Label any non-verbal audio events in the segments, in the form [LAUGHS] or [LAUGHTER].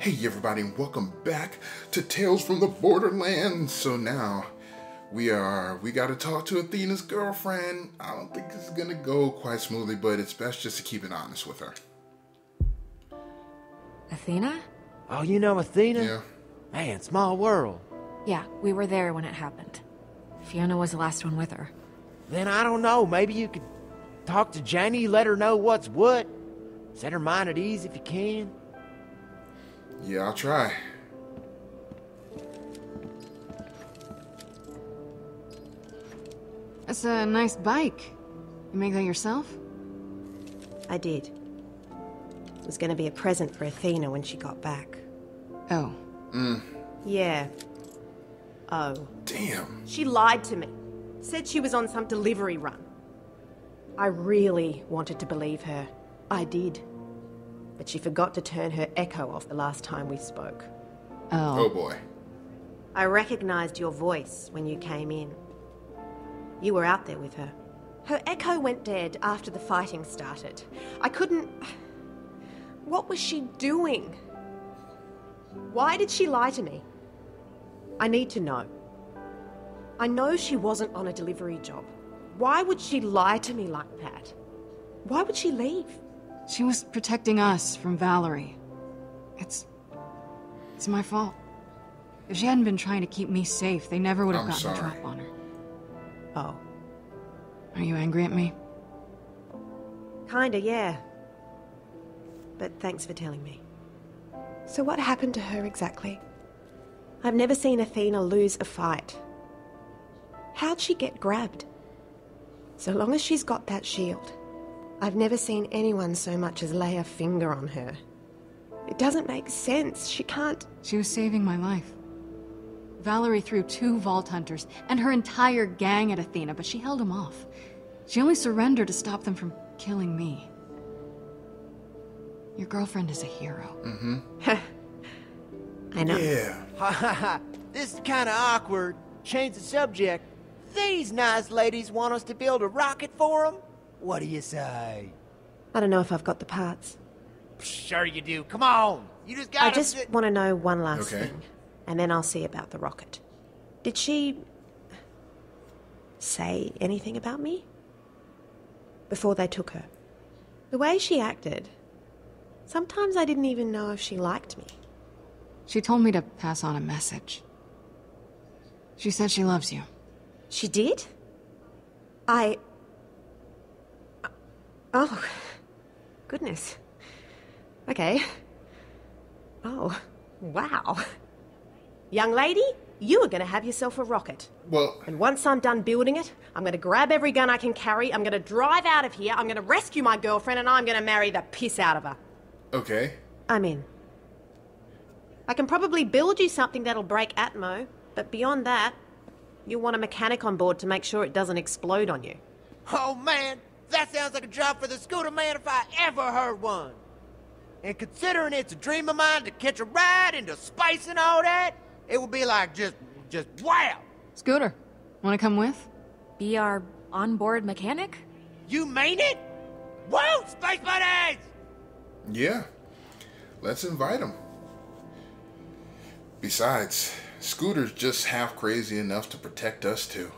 Hey everybody, and welcome back to Tales from the Borderlands. So now we are we got to talk to Athena's girlfriend. I don't think this is gonna go quite smoothly, but it's best just to keep it honest with her. Athena? Oh, you know Athena? Yeah. Man, small world. Yeah, we were there when it happened. Fiona was the last one with her. Then I don't know, maybe you could talk to Janey, let her know what's what. Set her mind at ease if you can. Yeah, I'll try. That's a nice bike. You make that yourself? I did. It was going to be a present for Athena when she got back. Oh. Mm. Yeah. Oh. Damn. She lied to me. Said she was on some delivery run. I really wanted to believe her. I did. But she forgot to turn her echo off the last time we spoke. Oh Oh. boy. I recognized your voice when you came in. You were out there with her. Her echo went dead after the fighting started. I couldn't. What was she doing? Why did she lie to me? I need to know. I know she wasn't on a delivery job. Why would she lie to me like that? Why would she leave? She was protecting us from Valerie. It's. It's my fault. If she hadn't been trying to keep me safe, they never would have I'm gotten a drop on her. Oh. Are you angry at me? Kinda, yeah. But thanks for telling me. So, what happened to her exactly? I've never seen Athena lose a fight. How'd she get grabbed? So long as she's got that shield, I've never seen anyone so much as lay a finger on her. It doesn't make sense. She can't. She was saving my life. Valerie threw two Vault Hunters and her entire gang at Athena, but she held them off. She only surrendered to stop them from killing me. Your girlfriend is a hero. Mm-hmm. [LAUGHS] I know. Yeah. Ha ha ha. This is kinda awkward. Change the subject. These nice ladies want us to build a rocket for them? What do you say? I don't know if I've got the parts. Sure you do. Come on. You just gotta I just sit- want to know one last Okay. thing, and then I'll see about the rocket. Did she say anything about me before they took her? The way she acted, sometimes I didn't even know if she liked me. She told me to pass on a message. She said she loves you. She did? I. Oh, goodness. Okay. Oh, wow. Young lady, you are going to have yourself a rocket. Well, And once I'm done building it, I'm going to grab every gun I can carry, I'm going to drive out of here, I'm going to rescue my girlfriend, and I'm going to marry the piss out of her. okay. I'm in. I can probably build you something that'll break Atmo, but beyond that, you'll want a mechanic on board to make sure it doesn't explode on you. Oh man, that sounds like a job for the scooter man if I ever heard one. And considering it's a dream of mine to catch a ride into space and all that, it would be like just, just wow. Scooter, want to come with? Be our onboard mechanic? You mean it? Whoa, space buddies! Yeah. Let's invite him. Besides, Scooter's just half crazy enough to protect us too.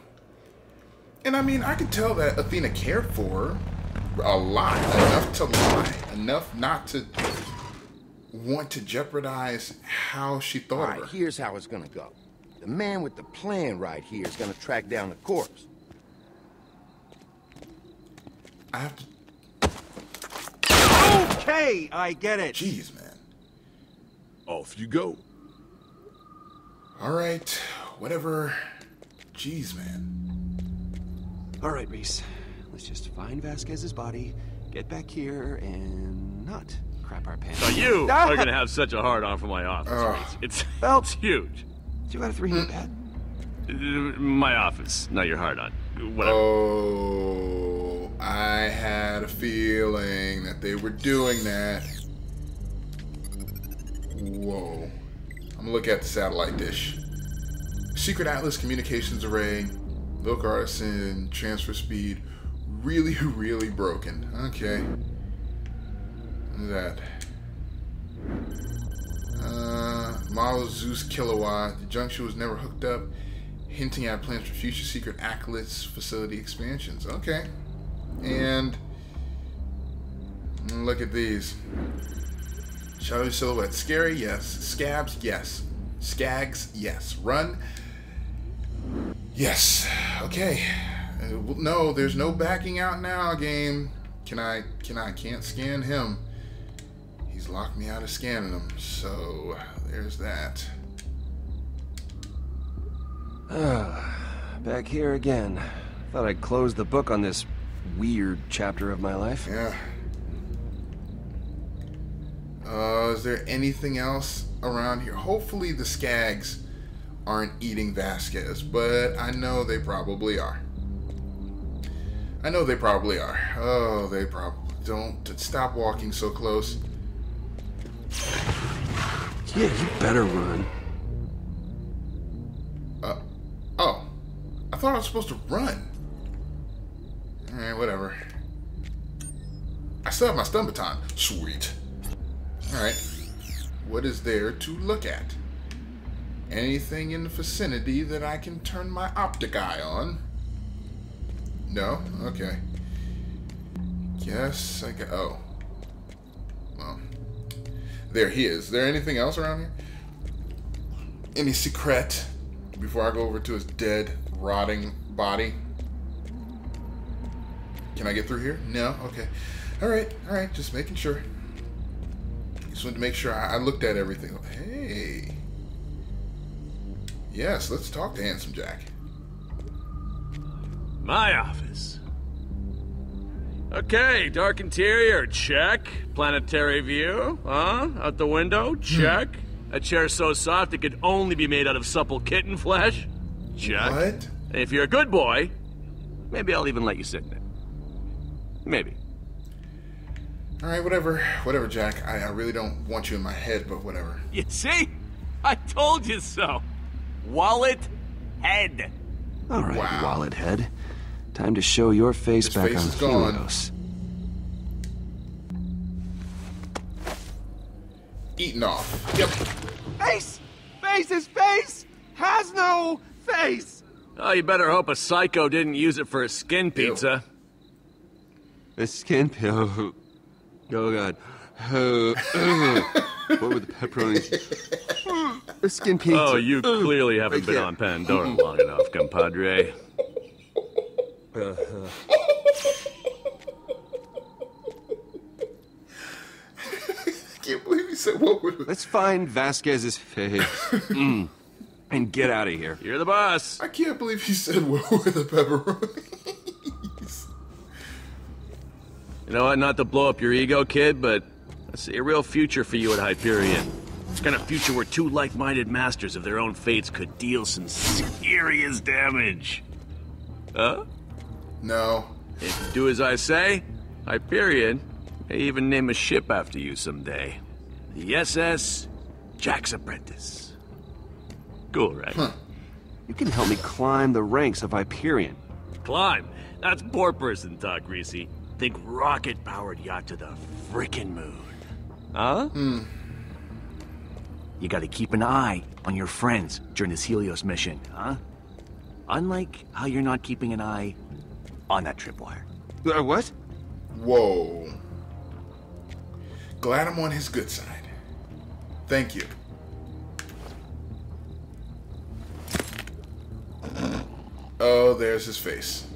And I mean, I could tell that Athena cared for her a lot, enough to lie, enough not to want to jeopardize how she thought right, of her. here's how it's gonna go. The man with the plan right here is gonna track down the corpse. I have to. Okay, I get it. Jeez, man. Off you go. All right, whatever. Jeez, man. All right, Rhys. Let's just find Vasquez's body, get back here, and not crap our pants. So you [LAUGHS] are gonna have such a hard on for my office. Ugh. Rhys. It's [LAUGHS] Well- it's huge. Two out of three ain't bad. Uh, My office, not your hard on. Whatever. Oh, I had a feeling that they were doing that. Whoa. I'm gonna look at the satellite dish. Secret Atlas communications array, Milk Artisan, transfer speed, really, [LAUGHS] really broken. Okay. Look at that. Uh, Tau Zeus Kilowatt. The junction was never hooked up, hinting at plans for future secret Acolytes facility expansions. Okay. And look at these. Shadowy silhouette. Scary, yes. Scabs, yes. Skags, yes. Run, yes. Okay. Uh, no, there's no backing out now, game. Can I? Can I? Can't scan him. He's locked me out of scanning him. So there's that. Ah, Back here again. Thought I'd close the book on this weird chapter of my life. Yeah. Uh, is there anything else around here? Hopefully the Skags aren't eating Vasquez, but I know they probably are. I know they probably are. Oh, they probably don't. Stop walking so close. Yeah, you better run. Uh, oh. I thought I was supposed to run. Alright, whatever. I still have my stun baton. Sweet. Alright. What is there to look at? Anything in the vicinity that I can turn my optic eye on? No? Okay. Guess I got. Oh. Well. There he is. Is there anything else around here? Any secret before I go over to his dead, rotting body? Can I get through here? No? Okay. Alright, alright. Just making sure. Just wanted to make sure I, I looked at everything. Hey. Yes, let's talk to Handsome Jack. My office. Okay, dark interior, check. Planetary view, huh? Out the window, hmm. check. A chair so soft it could only be made out of supple kitten flesh, check. What? If you're a good boy, maybe I'll even let you sit in it. Maybe. Alright, whatever. Whatever, Jack. I, I really don't want you in my head, but whatever. You see? I told you so. Wallet head. All right, Wow. wallet head. Time to show your face His back face on is gone. Helios. Eating off. Yep. Face! Face! His face has no face! Oh, you better hope a psycho didn't use it for a skin pizza. A skin pill. [LAUGHS] Oh god. Ugh. what were the pepperoni? A skin pizza. Oh, you clearly haven't been can't. on Pandora [LAUGHS] long enough, compadre. [LAUGHS] Can't believe he said what would Let's find Vasquez's face. Mm. And get out of here. You're the boss. I can't believe he said what were the pepperonis. You know what? Not to blow up your ego, kid, but I see a real future for you at Hyperion. It's kind of future where two like-minded masters of their own fates could deal some serious damage. Huh? No. If you do as I say, Hyperion may even name a ship after you someday. The SS Jack's Apprentice. Cool, right? You can help me climb the ranks of Hyperion. Climb. That's poor person talk, Greasy. Think rocket-powered yacht to the frickin' moon. Huh? You gotta keep an eye on your friends during this Helios mission, huh? Unlike how you're not keeping an eye on that tripwire. Uh, what? Whoa. Glad I'm on his good side. Thank you. Oh, there's his face.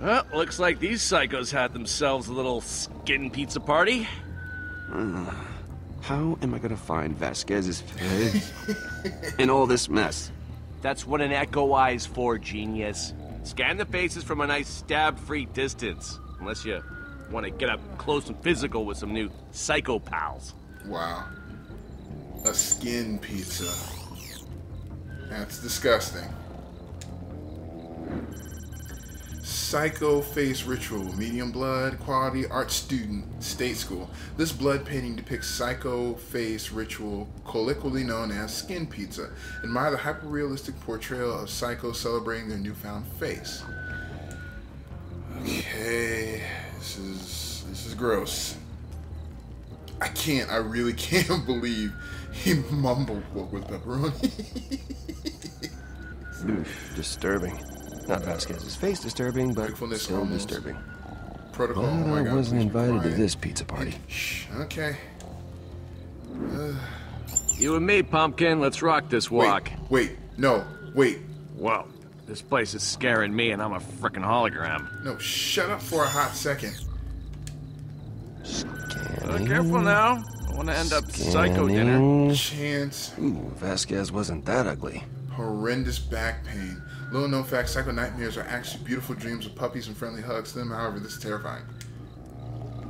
Well, looks like these psychos had themselves a little skin pizza party. How am I gonna find Vasquez's face [LAUGHS] in all this mess? That's what an echo eye's for, genius. Scan the faces from a nice stab-free distance. Unless you want to get up close and physical with some new psycho pals. Wow. A skin pizza. That's disgusting. Psycho Face Ritual, medium blood, quality art student, state school. This blood painting depicts Psycho Face Ritual, colloquially known as skin pizza. Admire the hyper-realistic portrayal of Psycho celebrating their newfound face. Okay, this is this is gross. I can't. I really [LAUGHS] can't believe he mumbled what was pepperoni. [LAUGHS] Oof, disturbing. Not Vasquez's face disturbing, but still disturbing. Protocol. But oh I God, wasn't invited to this pizza party. Shh. Okay. You and me, Pumpkin, let's rock this walk. Wait. Wait. No. Wait. Whoa, this place is scaring me and I'm a frickin' hologram. No. Shut up for a hot second. Uh, careful now. I want to end up psycho dinner. Scanning. Chance. Ooh, Vasquez wasn't that ugly. Horrendous back pain. Little known fact, psycho nightmares are actually beautiful dreams of puppies and friendly hugs to them. However, this is terrifying.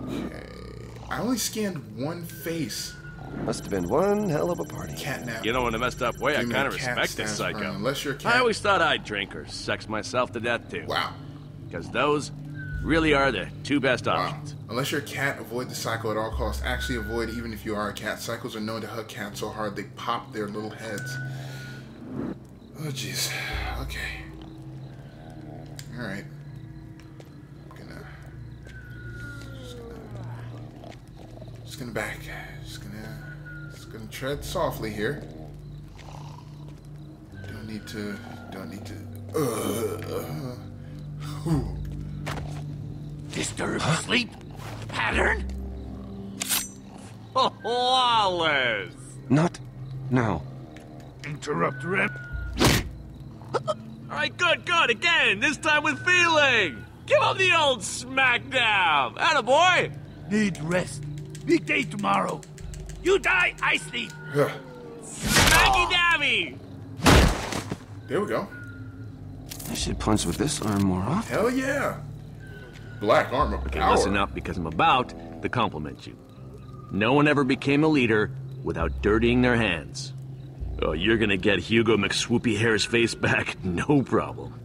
Okay. I only scanned one face. Must have been one hell of a party. Catnap. You know, in a messed up way, I kind of of respect this stands around, psycho. Unless you're a cat. I always thought I'd drink or sex myself to death too. Wow. Because those really are the two best options. Wow. options. Unless you're a cat, avoid the psycho at all costs. Actually, avoid even if you are a cat. Psychos are known to hug cats so hard they pop their little heads. Oh, jeez. Okay. All right. Gonna. Just gonna. Just gonna back. Just gonna. Just gonna tread softly here. Don't need to. Don't need to. Uh, uh, Disturbed sleep pattern? [LAUGHS] Wallace! Not now. Interrupt rep. Alright, good, good, again, this time with feeling! Give him the old smackdown! Attaboy! Need rest. Big day tomorrow. You die, I sleep. Smacky dabby! There we go. I should punch with this arm more often. Hell yeah. Black armor Okay, power. listen up because I'm about to compliment you. No one ever became a leader without dirtying their hands. Oh, you're gonna get Hugo McSwoopy Hair's face back, [LAUGHS] no problem.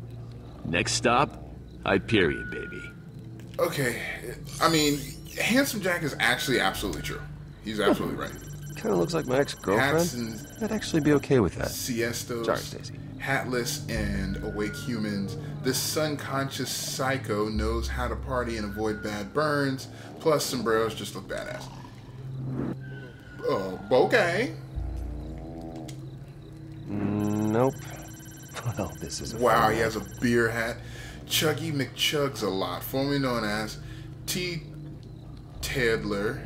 Next stop, Hyperion, baby. Okay, I mean, handsome Jack is actually absolutely true. He's hmm. absolutely right. Kind of looks like my ex-girlfriend. and I'd actually be okay with that. siestos, Sorry, Stacy. hatless and awake humans. This sun-conscious psycho knows how to party and avoid bad burns. Plus, sombreros just look badass. Oh, okay. Nope. [LAUGHS] Well, this is a Wow, fun he has a beer hat. Chuggy McChugs a lot, formerly known as T. Tadler,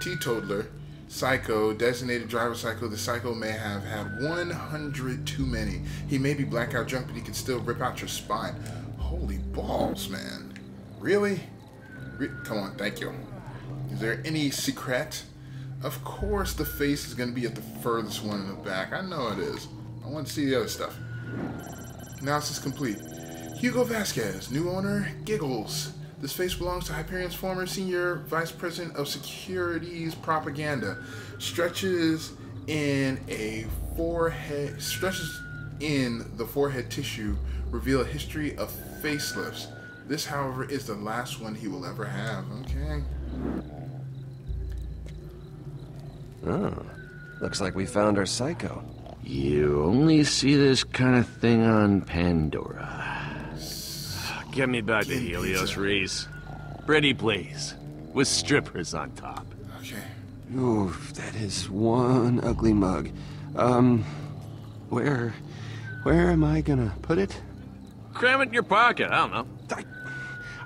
Teetotaler, Psycho, designated driver Psycho. The Psycho may have had 100 too many. He may be blackout drunk, but he can still rip out your spine. Holy balls, man. Really? Re- Come on, thank you. Is there any secret? Of course, the face is going to be at the furthest one in the back. I know it is. I want to see the other stuff. Analysis complete. Hugo Vasquez, new owner, Giggles. This face belongs to Hyperion's former senior vice president of securities propaganda. Stretches in a forehead, stretches in the forehead tissue reveal a history of facelifts. This, however, is the last one he will ever have. Okay. Oh, looks like we found our psycho. You only see this kind of thing on Pandora. Get me back to Skin Helios, pizza. Rhys. Pretty please. With strippers on top. Okay. Oof, that is one ugly mug. Um, where, where am I gonna put it? Cram it in your pocket, I don't know. I,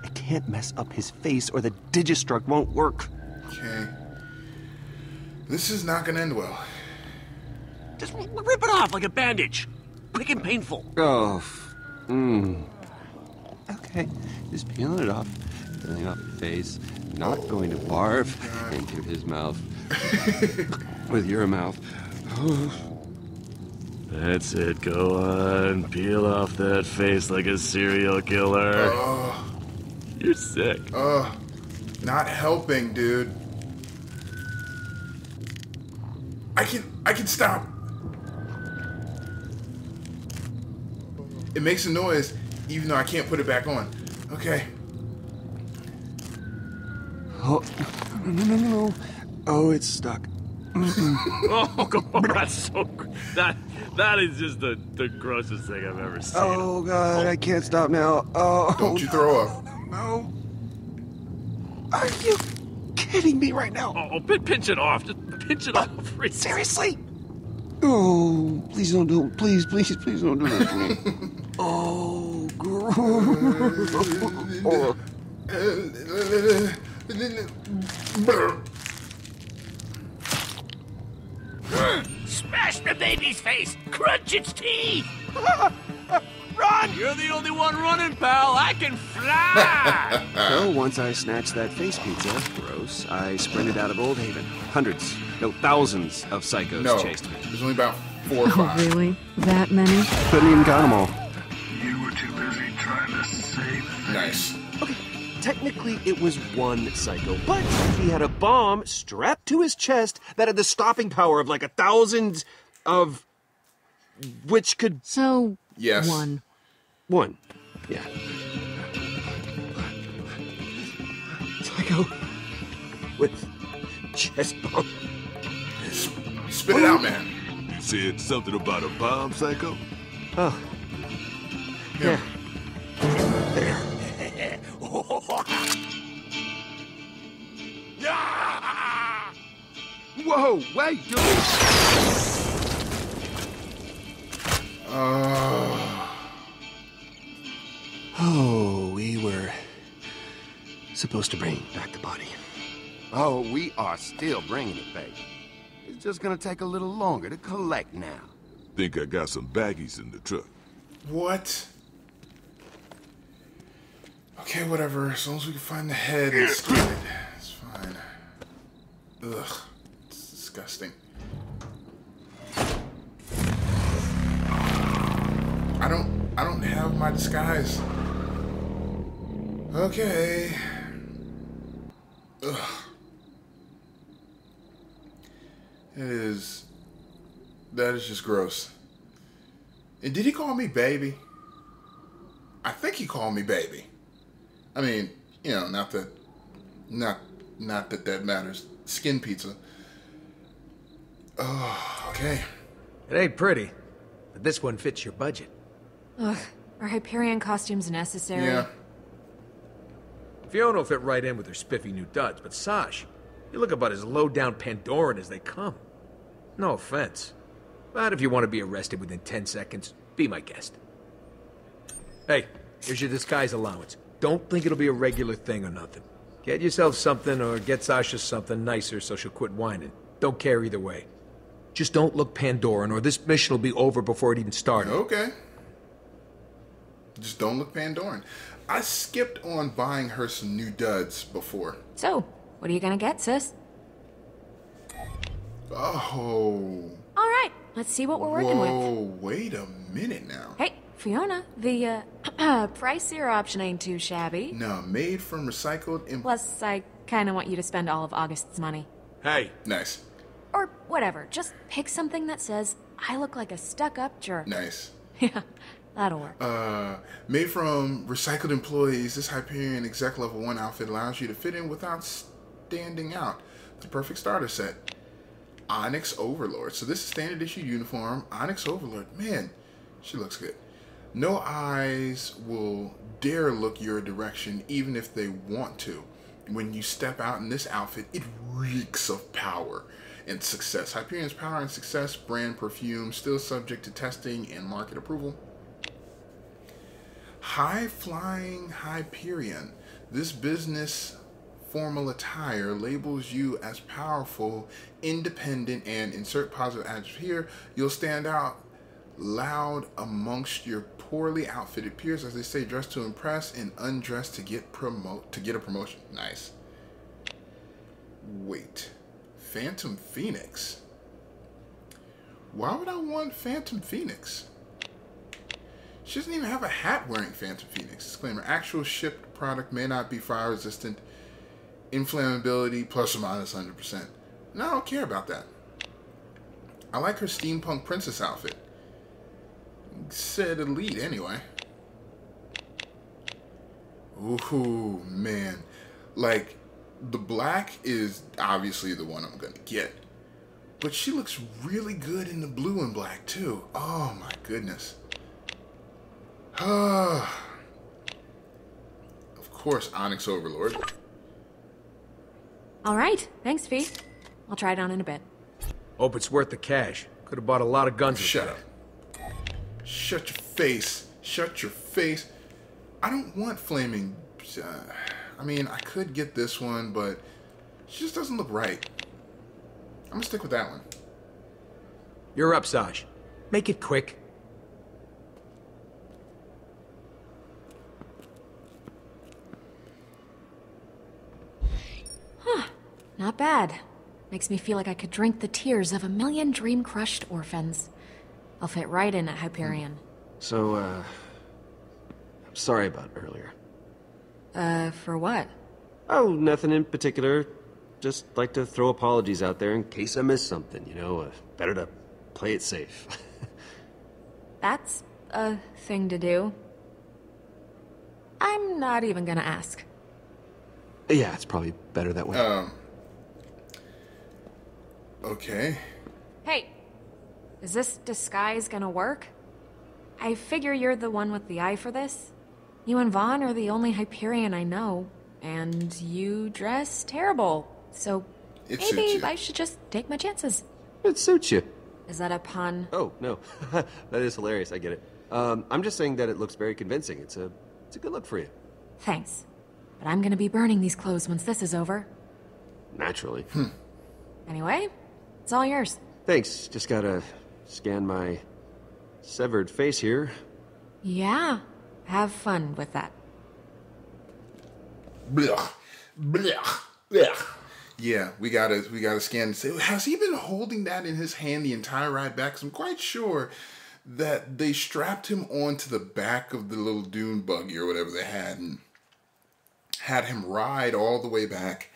I can't mess up his face or the digistruct won't work. Okay. This is not going to end well. Just rip it off like a bandage. Quick and painful. Oh, mmm. Okay, just peeling it off, peeling off the face, not going to barf [LAUGHS] into his mouth with your mouth. [SIGHS] That's it, go on. Peel off that face like a serial killer. Oh, You're sick. oh, not helping, dude. I can, I can stop. It makes a noise, even though I can't put it back on. Okay. Oh, no, no, no, no. Oh, it's stuck. [LAUGHS] Oh, God, that's so. That that is just the the grossest thing I've ever seen. Oh, God, I can't stop now. Oh, Don't you throw up. no. Are you hitting me right now? Oh, oh pin- pinch it off. Just pinch it uh, off. [LAUGHS] Rhys. Seriously? Oh, please don't do it. Please, please, please don't do this to me. [LAUGHS] oh, gross. [LAUGHS] Smash the baby's face! Crunch its teeth! Run! You're the only one running, pal. I can fly. [LAUGHS] so once I snatched that face pizza, gross, I sprinted out of Old Haven. Hundreds, no, thousands of psychos No, chased me. there's only about four or Oh, five. really? That many? Couldn't even count them all. You were too busy trying to save the Nice. Okay, technically it was one psycho, but he had a bomb strapped to his chest that had the stopping power of like a thousand of which could So, Yes. one. one. Yeah. Psycho with chest bomb. Spit it out, man. You said something about a bomb, Psycho? Oh. Yeah. [LAUGHS] Whoa, wait, dude! Uh, Oh, we were supposed to bring back the body. Oh, we are still bringing it, baby. It's just gonna take a little longer to collect now. Think I got some baggies in the truck. what? Okay, whatever. As long as we can find the head and [COUGHS] skin it, it's fine. Ugh, it's disgusting. I don't. I don't have my disguise. Okay. Ugh. It is. That is just gross. And did he call me baby? I think he called me baby. I mean, you know, not that, not, not that that matters. Skin pizza. Oh, okay. It ain't pretty, but this one fits your budget. Ugh. Are Hyperion costumes necessary? Yeah. Fiona will fit right in with her spiffy new duds, but Sash, you look about as low-down Pandoran as they come. No offense. But if you want to be arrested within 10 seconds, be my guest. Hey, here's your disguise allowance. Don't think it'll be a regular thing or nothing. Get yourself something or get Sasha something nicer so she'll quit whining. Don't care either way. Just don't look Pandoran or this mission will be over before it even started. Okay. Just don't look Pandoran. I skipped on buying her some new duds before. So, what are you gonna get, sis? Oh. All right, let's see what we're working with. Whoa, wait a minute now. Hey, Fiona, the uh, [CLEARS THROAT] pricier option ain't too shabby. No, made from recycled imp- Plus, I kind of want you to spend all of August's money. Hey, Nice. Or whatever, just pick something that says, I look like a stuck-up jerk. Nice. [LAUGHS] Yeah, that'll work. Uh, made from recycled employees, this Hyperion exec level 1 outfit allows you to fit in without standing out. The perfect starter set. Onyx Overlord. So this is standard issue uniform. Onyx Overlord. Man, she looks good. No eyes will dare look your direction even if they want to. When you step out in this outfit, it reeks of power and success. Hyperion's power and success brand perfume still subject to testing and market approval. High flying Hyperion. This business formal attire labels you as powerful, independent, and insert positive adjective here. You'll stand out loud amongst your poorly outfitted peers, as they say, dressed to impress and undressed to get promote to get a promotion. Nice. Wait, Phantom Phoenix. Why would I want Phantom Phoenix? She doesn't even have a hat wearing Phantom Phoenix. Disclaimer actual shipped product may not be fire resistant, inflammability plus or minus 100%. No, I don't care about that. I like her steampunk princess outfit. Said elite anyway. Ooh, man. Like, the black is obviously the one I'm gonna get. But she looks really good in the blue and black too. Oh my goodness. [SIGHS] of course, Onyx Overlord. All right, thanks, Fee. I'll try it on in a bit. Hope it's worth the cash. Could have bought a lot of guns. Shut up. Shut your face. Shut your face. I don't want flaming. Uh, I mean, I could get this one, but she just doesn't look right. I'm gonna stick with that one. You're up, Saj. Make it quick. Not bad. Makes me feel like I could drink the tears of a million dream-crushed orphans. I'll fit right in at Hyperion. So, uh. I'm sorry about earlier. Uh, for what? Oh, nothing in particular. Just like to throw apologies out there in case I missed something, you know? Uh, better to play it safe. [LAUGHS] That's a thing to do. I'm not even gonna ask. yeah, it's probably better that way. Um. Okay. Hey, is this disguise gonna work? I figure you're the one with the eye for this. You and Vaughn are the only Hyperion I know, and you dress terrible. So It maybe. I should just take my chances. It suits you. Is that a pun? Oh, no. [LAUGHS] that is hilarious, I get it. Um, I'm just saying that it looks very convincing. It's a, it's a good look for you. Thanks. But I'm gonna be burning these clothes once this is over. Naturally. Anyway, it's all yours. Thanks. Just gotta scan my severed face here. Yeah, have fun with that. Blah, blah, blah. Yeah, we gotta we gotta scan and say, has he been holding that in his hand the entire ride back? 'Cause I'm quite sure that they strapped him onto the back of the little dune buggy or whatever they had and had him ride all the way back.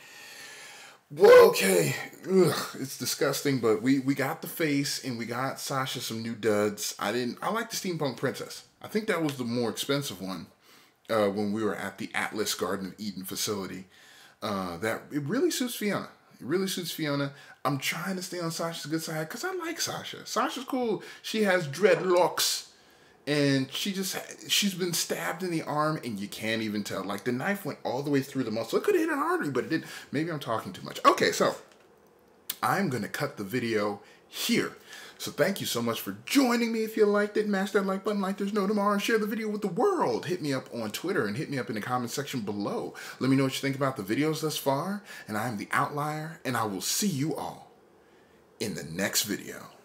Well, okay, Ugh, it's disgusting, but we we got the face and we got Sasha some new duds. I didn't. I like the steampunk princess. I think that was the more expensive one uh, when we were at the Atlas Garden of Eden facility. Uh, that it really suits Fiona. It really suits Fiona. I'm trying to stay on Sasha's good side because I like Sasha. Sasha's cool. She has dreadlocks, and she just she's been stabbed in the arm, and you can't even tell. Like the knife went all the way through the muscle. It could have hit an artery, but it didn't. Maybe I'm talking too much. Okay, so I'm gonna cut the video here. So thank you so much for joining me. If you liked it, mash that like button like there's no tomorrow and share the video with the world. Hit me up on Twitter and hit me up in the comment section below. Let me know what you think about the videos thus far. And I am the Outlier, and I will see you all in the next video.